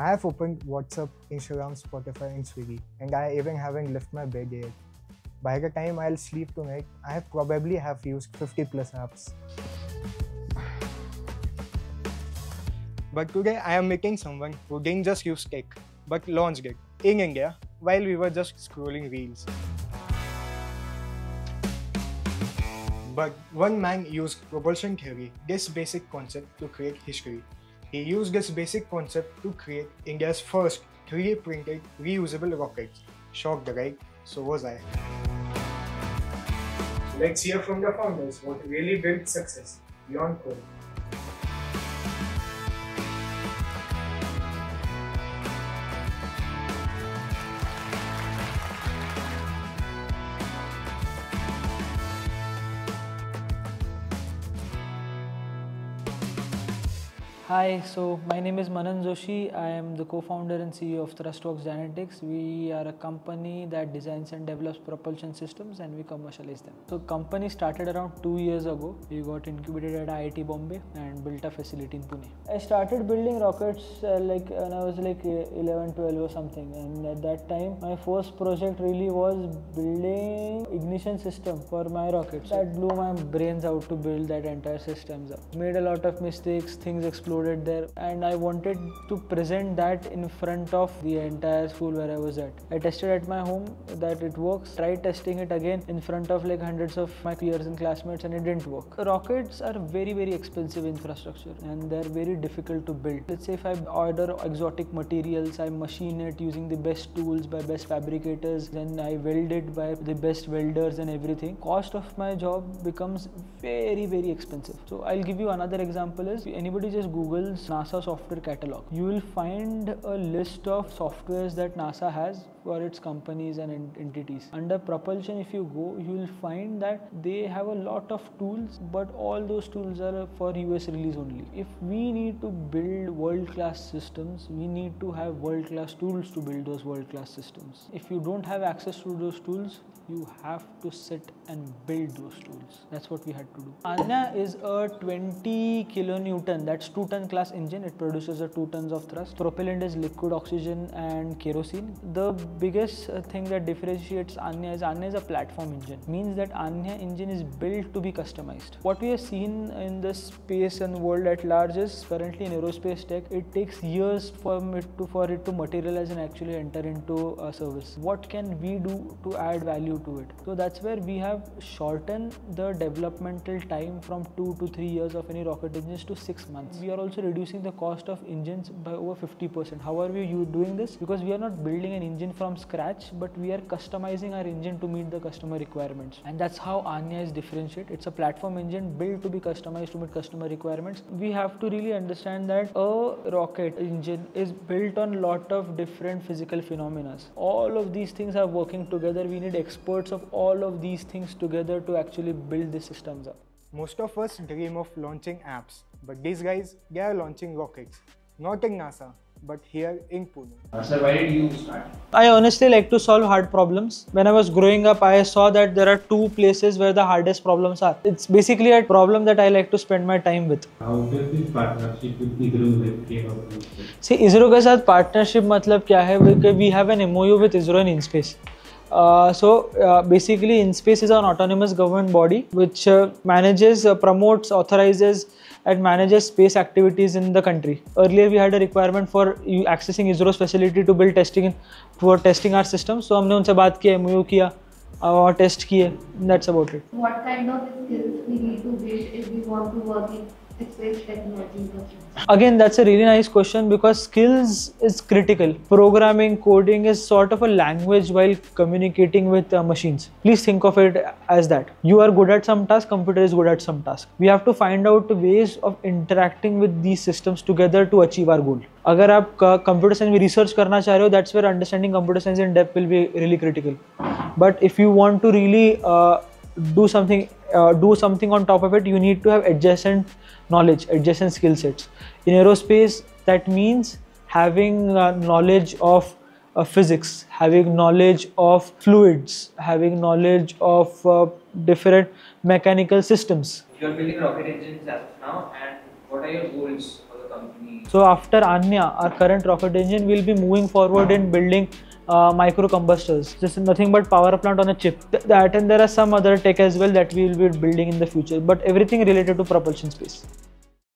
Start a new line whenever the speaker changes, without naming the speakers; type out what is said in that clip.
I have opened WhatsApp, Instagram, Spotify, and Swiggy, and I even haven't left my bed yet. By the time I'll sleep tonight, I probably have used 50 plus apps. But today I am meeting someone who didn't just use tech, but launched it in India while we were just scrolling reels. But one man used propulsion theory, this basic concept, to create history. He used this basic concept to create India's first 3D printed reusable rockets. Shocked, right? So was I. Let's hear from the founders what really built success beyond code.
Hi, so my name is Manan Joshi. I am the co-founder and CEO of Thrustworks Dynetics. We are a company that designs and develops propulsion systems and we commercialize them. So company started around two years ago. We got incubated at IIT Bombay and built a facility in Pune. I started building rockets uh, like when I was like uh, 11, 12 or something. And at that time, my first project really was building ignition system for my rockets. That blew my brains out to build that entire systems up. Made a lot of mistakes, things exploded there and I wanted to present that in front of the entire school where I was at. I tested at my home that it works, tried testing it again in front of like hundreds of my peers and classmates and it didn't work. Rockets are very very expensive infrastructure and they're very difficult to build. Let's say if I order exotic materials, I machine it using the best tools by best fabricators, then I weld it by the best welders and everything. Cost of my job becomes very very expensive. So I'll give you another example is anybody just Google Google's NASA software catalog, you will find a list of softwares that NASA has for its companies and ent- entities. Under propulsion, if you go, you will find that they have a lot of tools, but all those tools are for US release only. If we need to build world class systems, we need to have world class tools to build those world class systems. If you don't have access to those tools, you have to sit and build those tools. That's what we had to do. Anya is a 20 kilonewton, that's 2 ton class engine. It produces a 2 tons of thrust. Propellant is liquid oxygen and kerosene. The biggest uh, thing that differentiates Anya is Anya is a platform engine. Means that Anya engine is built to be customized. What we have seen in the space and world at large is currently in aerospace tech, it takes years for it to for it to materialize and actually enter into a service. What can we do to add value to it? So that's where we have shortened the developmental time from two to three years of any rocket engines to six months. We are also reducing the cost of engines by over 50%. How are we doing this? Because we are not building an engine from scratch, but we are customizing our engine to meet the customer requirements. And that's how Anya is differentiated. It's a platform engine built to be customized to meet customer requirements. We have to really understand that a rocket engine is built on a lot of different physical phenomena. All of these things are working together. We need experts of all of these things together to actually build the systems up.
Most of us dream of launching apps, but these guys, they are launching rockets. Not in NASA, but here in Pune.
Uh, sir, why did you start?
I honestly like to solve hard problems. When I was growing up, I saw that there are two places where the hardest problems are. It's basically a problem that I like to spend my time with.
How did this partnership with ISRO like came up with?
See, ISRO के साथ partnership मतलब क्या है we have an MOU with ISRO in space Uh, so uh, basically, InSpace is an autonomous government body which uh, manages, uh, promotes, authorizes, and manages space activities in the country. Earlier, we had a requirement for you accessing ISRO's facility to build testing for testing our system. So हमने उनसे बात किया, MOU किया, और test किए. That's about it.
What kind of skills we need to build if we want to work in space technology industry?
Again, that's a really nice question because skills is critical. Programming, coding is sort of a language while communicating with uh, machines. Please think of it as that. You are good at some task, computer is good at some task. We have to find out ways of interacting with these systems together to achieve our goal. अगर आप computer science में research करना चाह रहे हो that's where understanding computer science in depth will be really critical but if you want to really do something uh, do something on top of it you need to have adjacent knowledge adjacent skill sets in aerospace that means having uh, knowledge of uh, physics having knowledge of fluids having knowledge of uh, different mechanical systems
You are building rocket engines as of now, and what are your goals for the
company?
So after Anya, our current rocket engine, we'll be moving forward in building uh. This is nothing but power plant on a chip. Th- that and there are some other tech as well that we will be building in the future. But everything related to propulsion space.